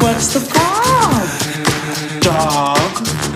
What's the problem, dog?